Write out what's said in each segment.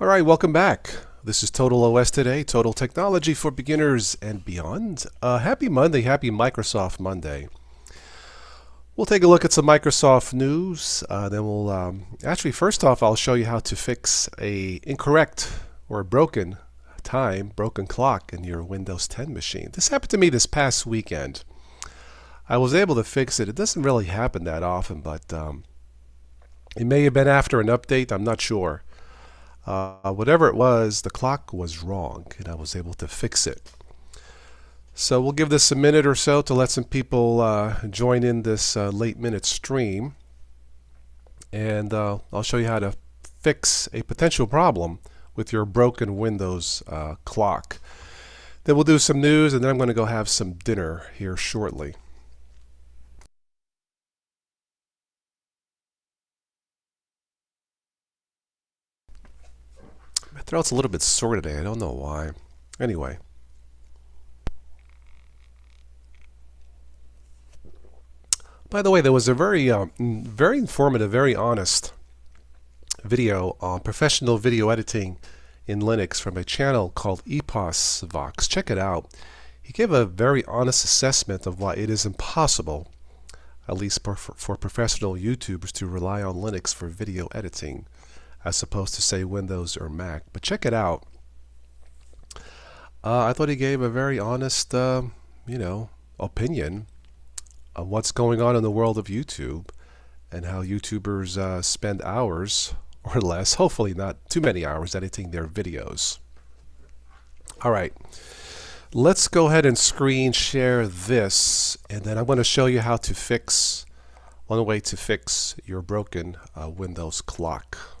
All right, welcome back. This is Total OS Today, Total Technology for Beginners and Beyond. Uh, happy Monday, happy Microsoft Monday. We'll take a look at some Microsoft news. Uh, then we'll um, actually first off, I'll show you how to fix a incorrect or broken time, broken clock in your Windows 10 machine. This happened to me this past weekend. I was able to fix it. It doesn't really happen that often, but um, it may have been after an update. I'm not sure. Uh, whatever it was, the clock was wrong, and I was able to fix it. So we'll give this a minute or so to let some people uh, join in this uh, late minute stream. And uh, I'll show you how to fix a potential problem with your broken Windows uh, clock. Then we'll do some news, and then I'm going to go have some dinner here shortly. Throat's a little bit sore today. I don't know why. Anyway. By the way, there was a very, um, very informative, very honest video on professional video editing in Linux from a channel called EposVox. Check it out. He gave a very honest assessment of why it is impossible, at least for, for professional YouTubers, to rely on Linux for video editing as opposed to say Windows or Mac. But check it out. Uh, I thought he gave a very honest, uh, you know, opinion on what's going on in the world of YouTube and how YouTubers uh, spend hours or less, hopefully not too many hours, editing their videos. All right, let's go ahead and screen share this, and then I'm going to show you how to fix one way to fix your broken uh, Windows clock.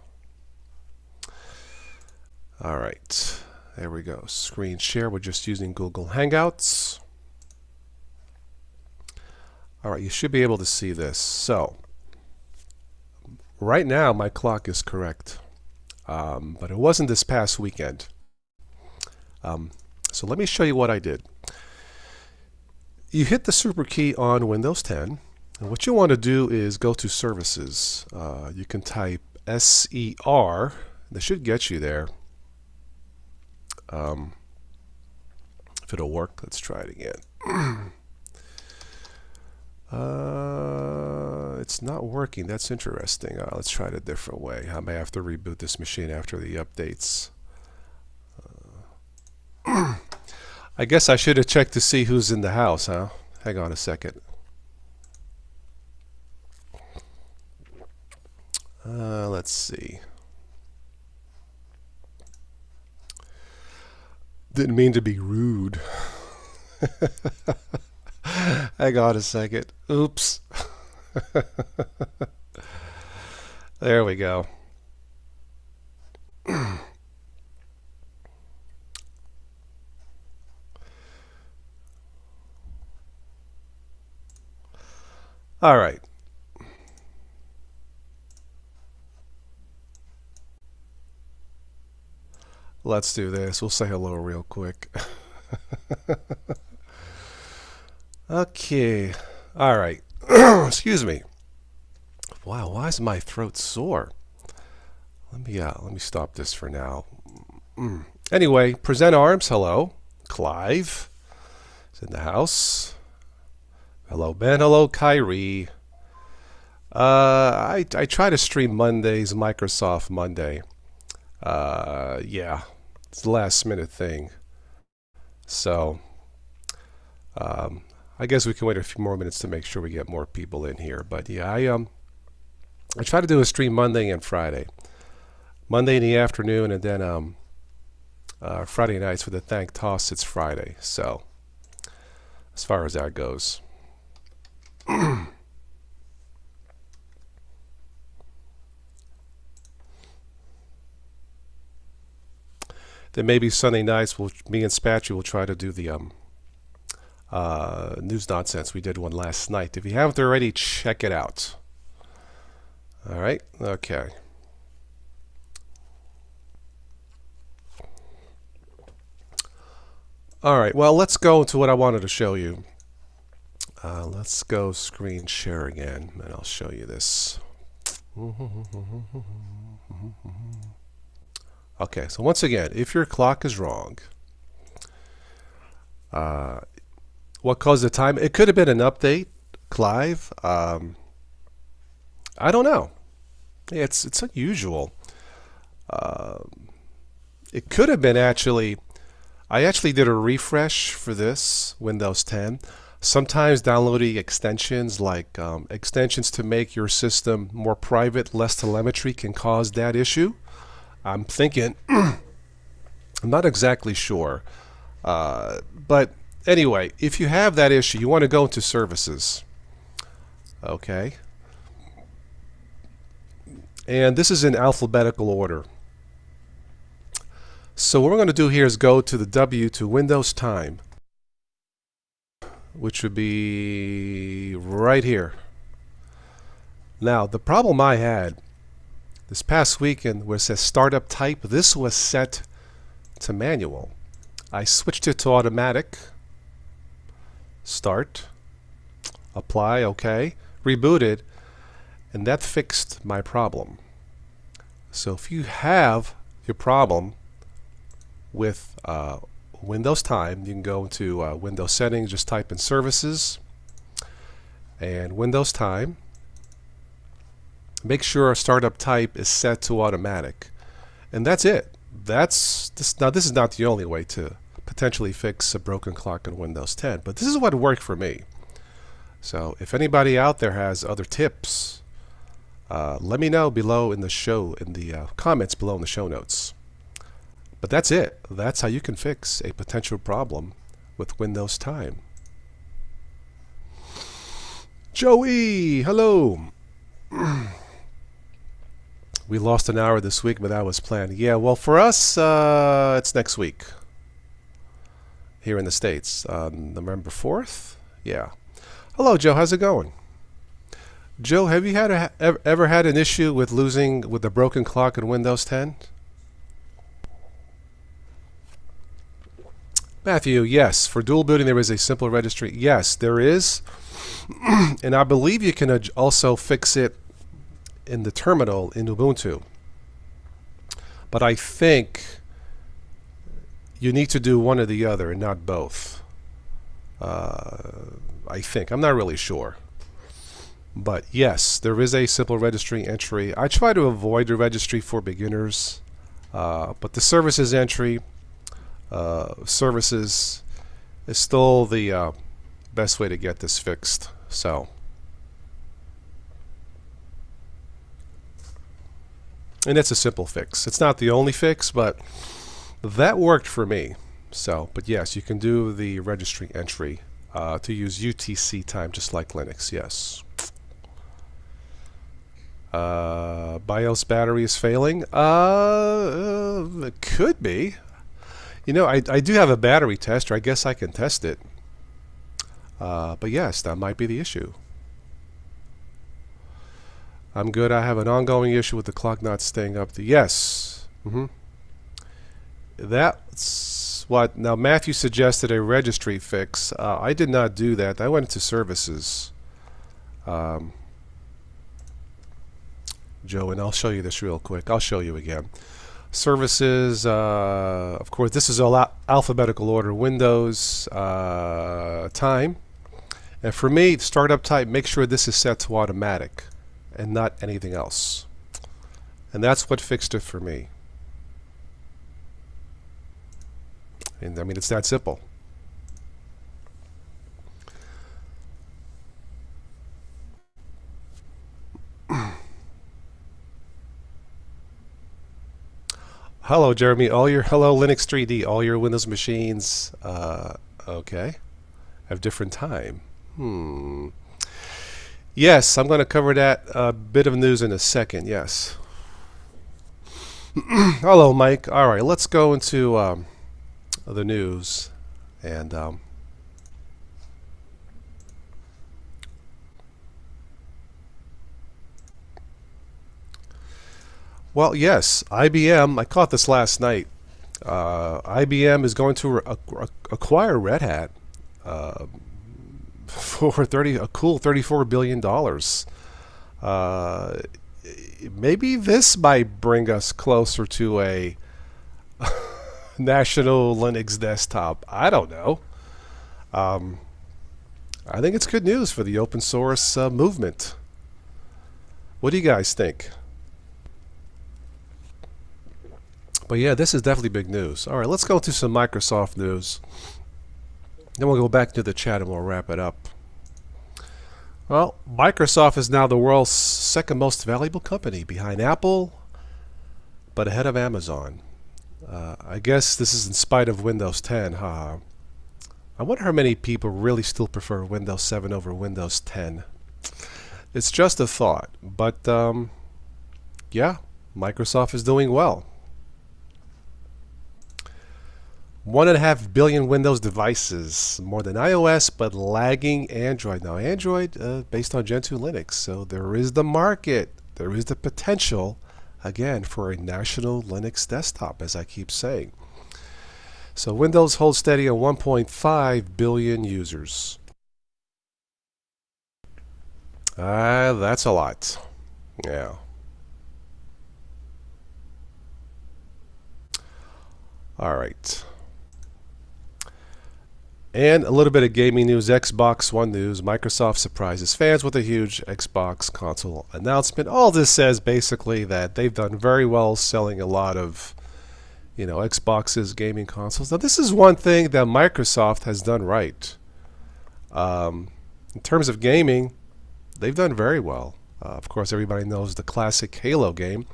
All right, there we go. Screen share, we're just using Google Hangouts. All right, you should be able to see this. So, right now my clock is correct, um, but it wasn't this past weekend. Um, so let me show you what I did. You hit the super key on Windows 10, and what you want to do is go to Services. Uh, you can type SER, that should get you there. Um, if it'll work, let's try it again. uh, it's not working. That's interesting. Uh, let's try it a different way. I may have to reboot this machine after the updates. Uh, I guess I should have checked to see who's in the house, huh? Hang on a second. Uh, let's see. Didn't mean to be rude. Hang on a second. Oops. there we go. All right. Let's do this. We'll say hello real quick. okay. All right. Excuse me. Wow, why is my throat sore? Let me uh, let me stop this for now. Mm. Anyway, present arms. Hello, Clive is in the house. Hello, Ben. Hello, Kyrie. Uh, I I try to stream Mondays, Microsoft Monday. Uh, yeah, it's the last minute thing. So, um, I guess we can wait a few more minutes to make sure we get more people in here. But yeah, I um, I try to do a stream Monday and Friday. Monday in the afternoon, and then um, uh, Friday nights for the Thank TOS. It's Friday. So, as far as that goes. Then maybe Sunday nights, we'll, me and Spatchy will try to do the um, uh, news nonsense. We did one last night. If you haven't already, check it out. All right. Okay. All right. Well, let's go into what I wanted to show you. Uh, let's go screen share again, and I'll show you this. Okay, so once again, if your clock is wrong, uh, what caused the time? It could have been an update, Clive. Um, I don't know. It's it's unusual. Uh, it could have been actually. I actually did a refresh for this Windows 10. Sometimes downloading extensions like um, extensions to make your system more private, less telemetry can cause that issue. I'm thinking, I'm not exactly sure. Uh, but anyway, if you have that issue, you want to go into services. Okay. And this is in alphabetical order. So what we're going to do here is go to the W to Windows Time, which would be right here. Now, the problem I had this past weekend where it says startup type, this was set to manual. I switched it to automatic. Start. Apply, okay. Rebooted. And that fixed my problem. So if you have your problem with uh, Windows Time, you can go into uh, Windows Settings, just type in Services and Windows Time make sure our startup type is set to automatic. And that's it. That's this, now this is not the only way to potentially fix a broken clock in Windows 10, but this is what worked for me. So if anybody out there has other tips, uh, let me know below in the show, in the uh, comments below in the show notes. But that's it. That's how you can fix a potential problem with Windows Time. Joey, hello. we lost an hour this week, but that was planned. Yeah, well, for us, uh, it's next week here in the States. Um, November 4th? Yeah. Hello, Joe. How's it going? Joe, have you had a, ever, ever had an issue with losing with the broken clock in Windows 10? Matthew, yes. For dual booting, there is a simple registry. Yes, there is. and I believe you can also fix it in the terminal in Ubuntu. But I think you need to do one or the other and not both. Uh, I think. I'm not really sure. But yes, there is a simple registry entry. I try to avoid the registry for beginners. Uh, but the services entry, uh, services, is still the uh, best way to get this fixed. So. And it's a simple fix. It's not the only fix, but that worked for me. So, but yes, you can do the registry entry uh, to use UTC time just like Linux, yes. Uh, BIOS battery is failing? Uh, uh, it could be. You know, I, I do have a battery tester. I guess I can test it. Uh, but yes, that might be the issue. I'm good. I have an ongoing issue with the clock not staying up. The yes. Mm -hmm. That's what. Now Matthew suggested a registry fix. Uh, I did not do that. I went to services. Um, Joe, and I'll show you this real quick. I'll show you again. Services, uh, of course, this is all al alphabetical order. Windows, uh, time. And for me, startup type, make sure this is set to automatic and not anything else. And that's what fixed it for me. And I mean, it's that simple. hello, Jeremy. All your hello Linux 3D. All your Windows machines, uh, okay, have different time. Hmm. Yes, I'm going to cover that uh, bit of news in a second. Yes. Hello, Mike. All right, let's go into um, the news and. Um, well, yes, IBM. I caught this last night. Uh, IBM is going to acquire Red Hat. Uh, for 30 a cool 34 billion dollars. Uh, maybe this might bring us closer to a National Linux Desktop. I don't know. Um, I think it's good news for the open source uh, movement. What do you guys think? But yeah, this is definitely big news. All right, let's go to some Microsoft news. Then we'll go back to the chat and we'll wrap it up. Well, Microsoft is now the world's second most valuable company behind Apple, but ahead of Amazon. Uh, I guess this is in spite of Windows 10, huh? I wonder how many people really still prefer Windows 7 over Windows 10. It's just a thought, but um, yeah, Microsoft is doing well. One and a half billion Windows devices, more than iOS, but lagging Android. Now, Android uh, based on Gentoo Linux, so there is the market, there is the potential, again, for a national Linux desktop, as I keep saying. So Windows holds steady at 1.5 billion users. Ah, uh, that's a lot. Yeah. All right. And a little bit of gaming news, Xbox One news. Microsoft surprises fans with a huge Xbox console announcement. All this says basically that they've done very well selling a lot of, you know, Xboxes, gaming consoles. Now, this is one thing that Microsoft has done right. Um, in terms of gaming, they've done very well. Uh, of course, everybody knows the classic Halo game.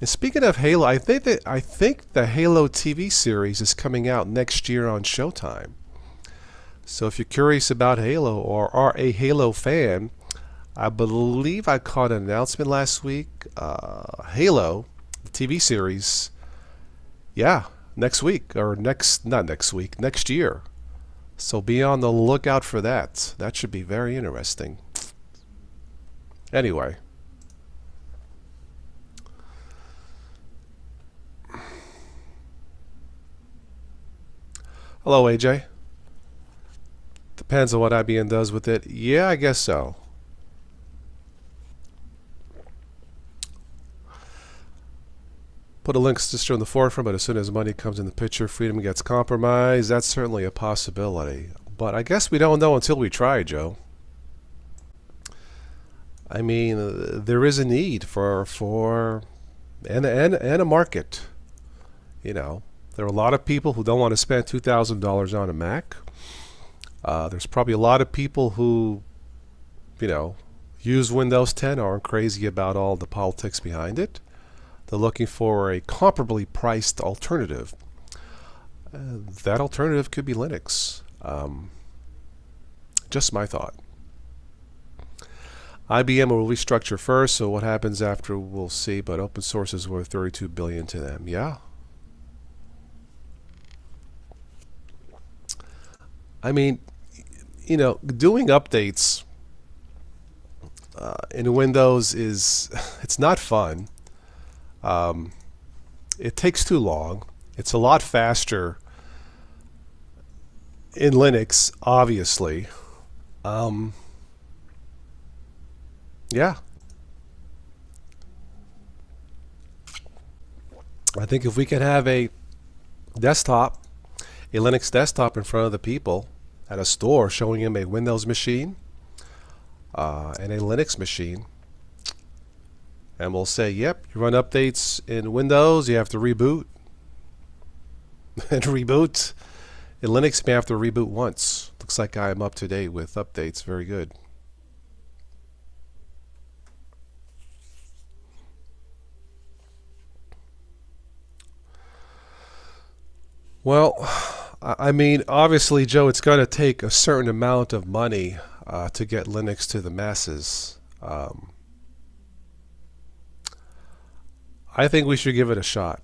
And speaking of Halo, I think that I think the Halo TV series is coming out next year on Showtime. So if you're curious about Halo or are a Halo fan, I believe I caught an announcement last week. Uh, Halo, the TV series, yeah, next week or next, not next week, next year. So be on the lookout for that. That should be very interesting. Anyway. Hello, AJ. Depends on what IBM does with it. Yeah, I guess so. Put a Linux distro in the forefront, but as soon as money comes in the picture, freedom gets compromised. That's certainly a possibility. But I guess we don't know until we try, Joe. I mean, uh, there is a need for for and and and a market. You know, there are a lot of people who don't want to spend two thousand dollars on a Mac. Uh, there's probably a lot of people who, you know, use Windows 10 aren't crazy about all the politics behind it. They're looking for a comparably priced alternative. Uh, that alternative could be Linux. Um, just my thought. IBM will restructure first, so what happens after we'll see, but open source is worth 32 billion to them. Yeah. I mean, you know, doing updates uh, in Windows is it's not fun. Um, it takes too long. It's a lot faster in Linux, obviously. Um, yeah. I think if we could have a desktop, a Linux desktop in front of the people, at a store showing him a Windows machine uh, and a Linux machine. And we'll say, yep, you run updates in Windows, you have to reboot. and reboot. In Linux, you may have to reboot once. Looks like I'm up to date with updates. Very good. Well, I mean, obviously, Joe, it's going to take a certain amount of money uh, to get Linux to the masses. Um, I think we should give it a shot.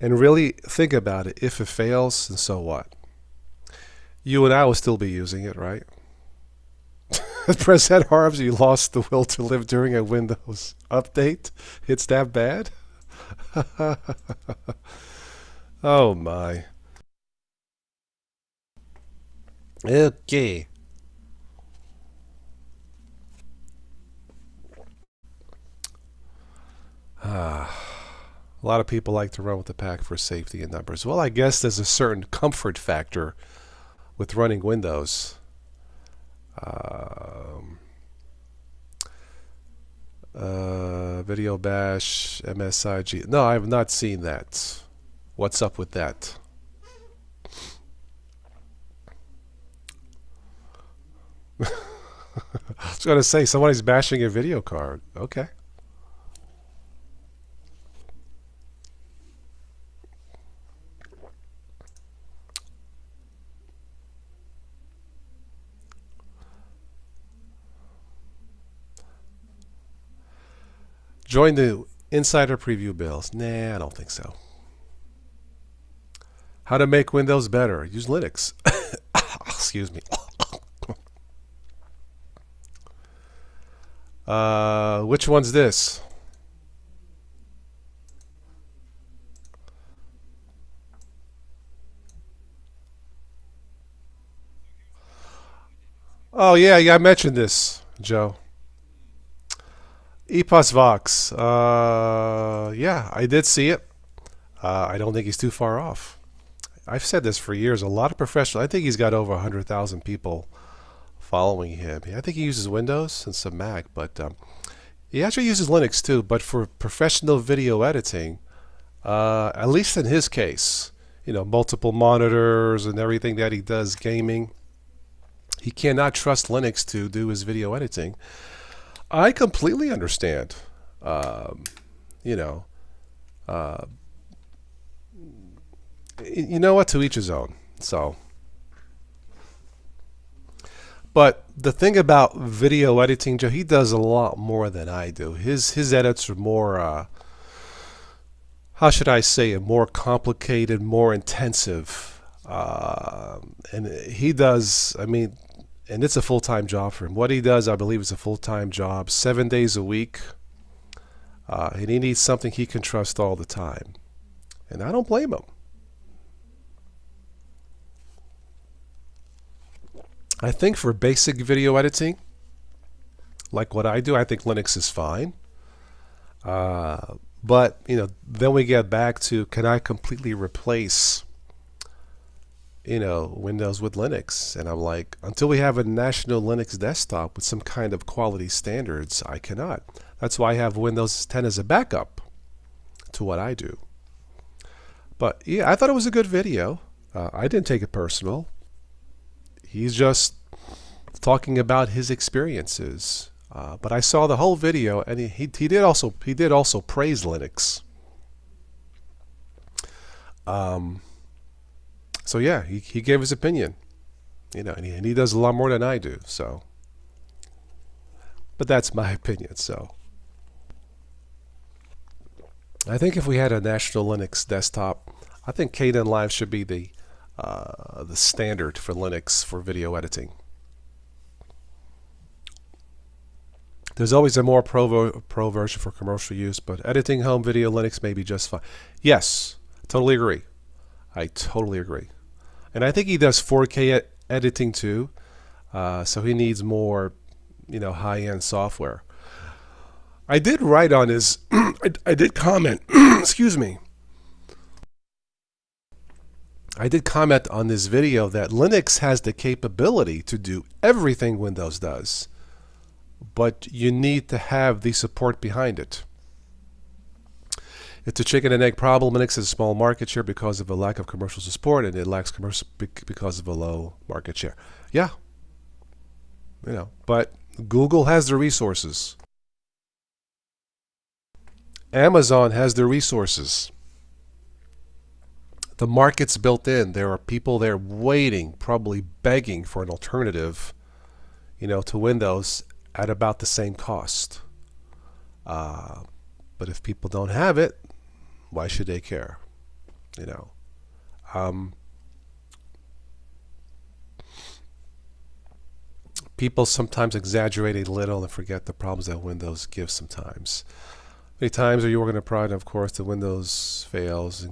And really think about it. If it fails, then so what? You and I will still be using it, right? President Harms, you lost the will to live during a Windows update? It's that bad? Oh my. Okay. Ah. A lot of people like to run with the pack for safety in numbers. Well, I guess there's a certain comfort factor with running Windows. Um, uh, Video Bash, MSIG. No, I have not seen that. What's up with that? I was going to say somebody's bashing a video card. Okay. Join the insider preview bills. Nah, I don't think so. How to make Windows better? Use Linux. Excuse me. uh, which one's this? Oh yeah, yeah, I mentioned this, Joe. EposVox. Uh, yeah, I did see it. Uh, I don't think he's too far off. I've said this for years. A lot of professionals. I think he's got over 100,000 people following him. I think he uses Windows and some Mac, but um, he actually uses Linux too. But for professional video editing, uh, at least in his case, you know, multiple monitors and everything that he does gaming, he cannot trust Linux to do his video editing. I completely understand. Um, you know, uh, you know what? To each his own. So, but the thing about video editing, Joe, he does a lot more than I do. His his edits are more. Uh, how should I say it? More complicated, more intensive. Uh, and he does. I mean, and it's a full time job for him. What he does, I believe, is a full time job, seven days a week. Uh, and he needs something he can trust all the time. And I don't blame him. I think for basic video editing, like what I do, I think Linux is fine. Uh, but, you know, then we get back to can I completely replace you know, Windows with Linux. And I'm like, until we have a national Linux desktop with some kind of quality standards, I cannot. That's why I have Windows 10 as a backup to what I do. But yeah, I thought it was a good video. Uh, I didn't take it personal. He's just talking about his experiences. Uh, but I saw the whole video, and he, he, he did also he did also praise Linux. Um, so yeah, he, he gave his opinion. You know, and he, and he does a lot more than I do. So, but that's my opinion. So, I think if we had a national Linux desktop, I think Kdenlive should be the uh, the standard for Linux for video editing. There's always a more pro, pro version for commercial use, but editing home video Linux may be just fine. Yes, totally agree. I totally agree. And I think he does 4K editing too. Uh, so he needs more, you know, high-end software. I did write on his, I, I did comment, excuse me. I did comment on this video that Linux has the capability to do everything Windows does, but you need to have the support behind it. It's a chicken and egg problem. Linux has a small market share because of a lack of commercial support, and it lacks commercial because of a low market share. Yeah, you know, but Google has the resources. Amazon has the resources. The market's built in. There are people there waiting, probably begging for an alternative, you know, to Windows at about the same cost. Uh, but if people don't have it, why should they care? You know. Um, people sometimes exaggerate a little and forget the problems that Windows gives sometimes. Many times are you working a product, of course, the Windows fails.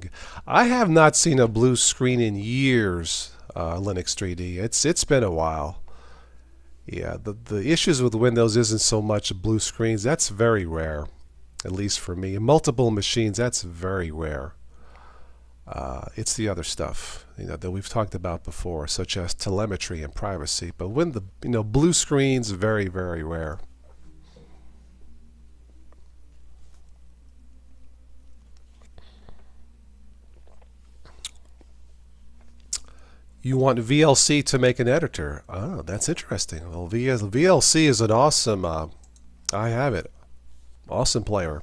I have not seen a blue screen in years, uh, Linux 3D. It's it's been a while. Yeah, the the issues with Windows isn't so much blue screens. That's very rare. at least for me. Multiple machines, that's very rare. Uh, it's the other stuff you know that we've talked about before, such as telemetry and privacy. But when the you know blue screens, very very rare. You want VLC to make an editor? Oh, that's interesting. Well, VLC is an awesome. Uh, I have it. Awesome player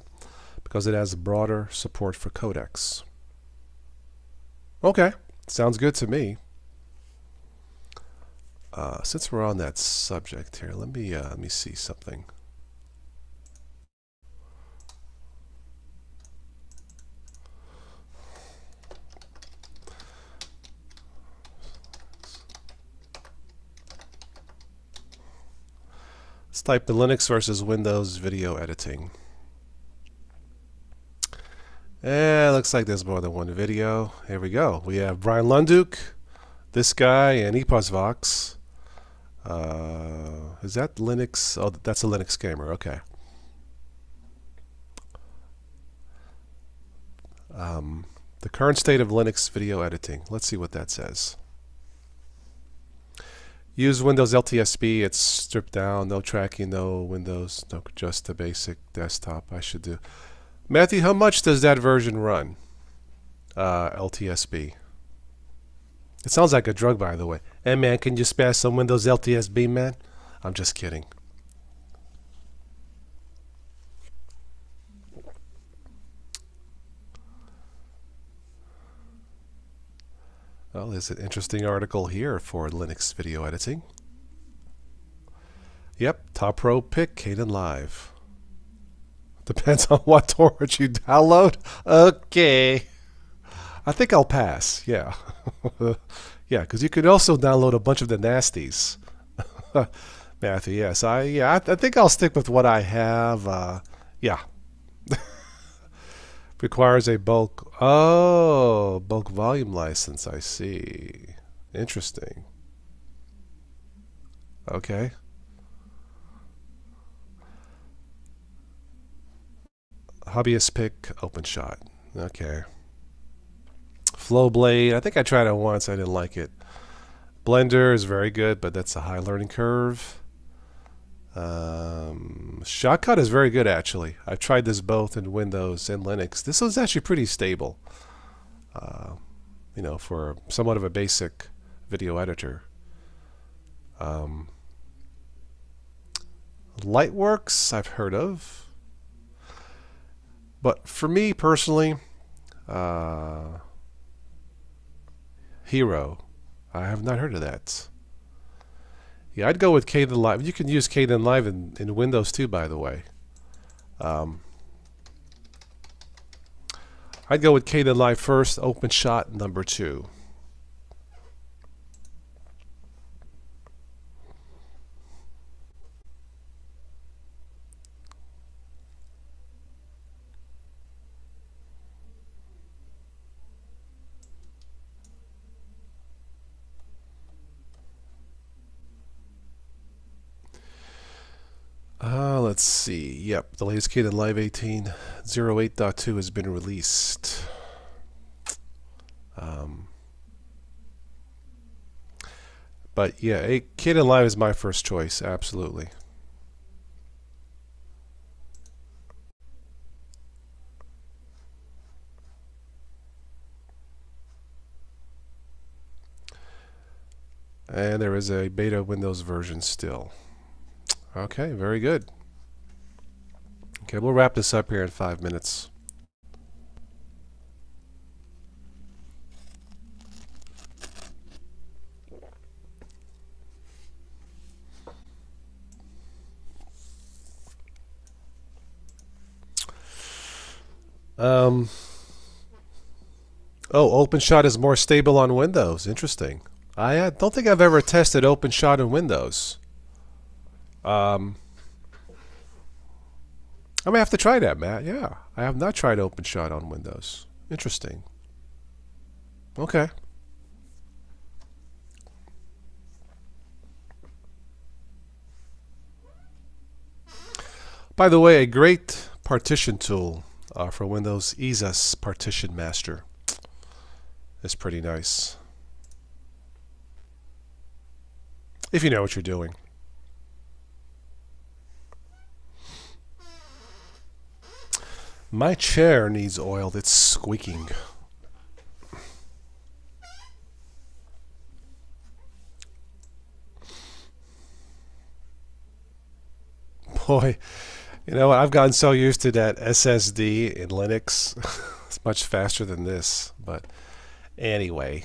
because it has broader support for codecs. Okay, sounds good to me. Uh, since we're on that subject here, let me uh, let me see something. Type in Linux versus Windows video editing. And looks like there's more than one video. Here we go. We have Bryan Lunduke, this guy, and EposVox. Uh, is that Linux? Oh, that's a Linux gamer. Okay. Um, the current state of Linux video editing. Let's see what that says. Use Windows LTSB. It's stripped down. No tracking. No Windows. No, just the basic desktop. I should do. Matthew, how much does that version run? Uh, LTSB. It sounds like a drug, by the way. Hey, man, can you spare some Windows LTSB, man? I'm just kidding. Well, there's an interesting article here for Linux video editing. Yep, top row pick Kdenlive. Depends on what torrent you download. Okay. I think I'll pass. Yeah. yeah, because you could also download a bunch of the nasties. Matthew, yes. I yeah, I, I, think I'll stick with what I have. Uh, yeah. Requires a bulk. Oh, bulk volume license. I see. Interesting. Okay. Hobbyist pick OpenShot. Okay. Flowblade. I think I tried it once. I didn't like it. Blender is very good, but that's a high learning curve. Um, Shotcut is very good actually. I've tried this both in Windows and Linux. This is actually pretty stable. Uh, you know, for somewhat of a basic video editor. Um, Lightworks I've heard of. But for me personally, uh, Hero, I have not heard of that. Yeah, I'd go with Kdenlive. You can use Kdenlive in, in Windows too, by the way. Um, I'd go with Kdenlive first, OpenShot number two. Uh, let's see. Yep, the latest Kdenlive 18.08.2 has been released. Um, but yeah, a live is my first choice, absolutely. And there is a beta Windows version still. Okay, very good. Okay, we'll wrap this up here in five minutes. Um, oh, OpenShot is more stable on Windows. Interesting. I don't think I've ever tested OpenShot in Windows. Um, I may have to try that, Matt. Yeah, I have not tried OpenShot on Windows. Interesting. Okay. By the way, a great partition tool uh, for Windows is EaseUS Partition Master. It's pretty nice. If you know what you're doing. My chair needs oiled. It's squeaking. Boy, you know what? I've gotten so used to that SSD in Linux. it's much faster than this. But anyway.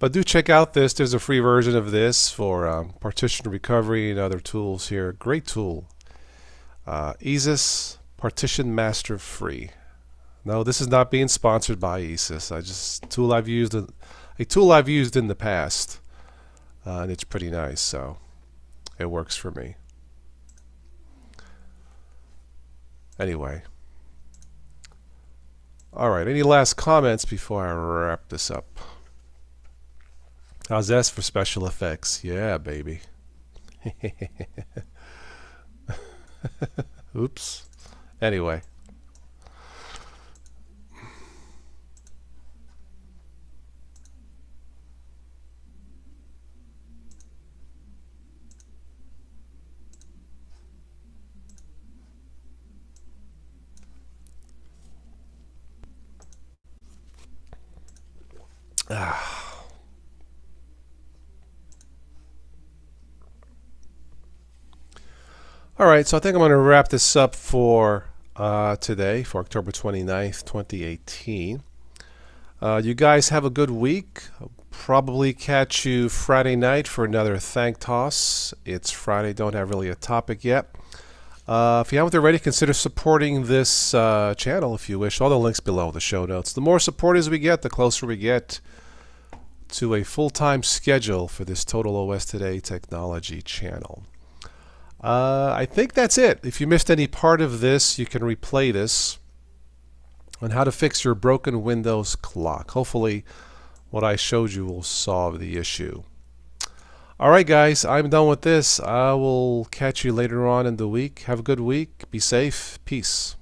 But do check out this. There's a free version of this for um, partition recovery and other tools here. Great tool. Uh, EaseUS Partition Master Free. No, this is not being sponsored by EaseUS. I just tool I've used a, tool I've used in the past, uh, and it's pretty nice. So it works for me. Anyway. All right. Any last comments before I wrap this up? How's S for special effects? Yeah, baby. Oops. Anyway. Ah. All right, so I think I'm going to wrap this up for uh, today, for October 29th, 2018. Uh, you guys have a good week. I'll probably catch you Friday night for another Thank TOS. It's Friday, don't have really a topic yet. Uh, if you haven't already, consider supporting this uh, channel if you wish. All the links below the show notes. The more supporters we get, the closer we get to a full-time schedule for this Total OS Today technology channel. Uh, I think that's it. If you missed any part of this, you can replay this on how to fix your broken Windows clock. Hopefully, what I showed you will solve the issue. All right, guys, I'm done with this. I will catch you later on in the week. Have a good week. Be safe. Peace.